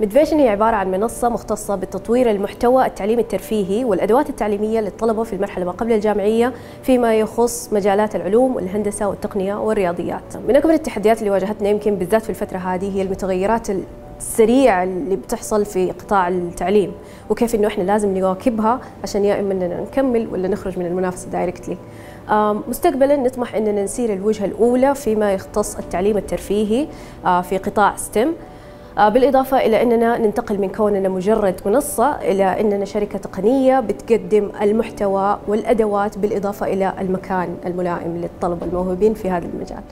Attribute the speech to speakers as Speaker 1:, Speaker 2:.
Speaker 1: ميدفيشن هي عبارة عن منصة مختصة بتطوير المحتوى التعليمي الترفيهي والأدوات التعليمية للطلبة في المرحلة ما قبل الجامعية فيما يخص مجالات العلوم والهندسة والتقنية والرياضيات من أكبر التحديات اللي واجهتنا يمكن بالذات في الفترة هذه هي المتغيرات السريعة اللي بتحصل في قطاع التعليم وكيف إنه إحنا لازم نواكبها عشان يا إما إننا نكمل ولا نخرج من المنافسة directly. مستقبلا نطمح إننا نسير الوجهة الأولى فيما يختص التعليم الترفيهي في قطاع ستيم بالإضافة إلى أننا ننتقل من كوننا مجرد منصة إلى أننا شركة تقنية بتقدم المحتوى والأدوات بالإضافة إلى المكان الملائم للطلبة الموهوبين في هذا المجال.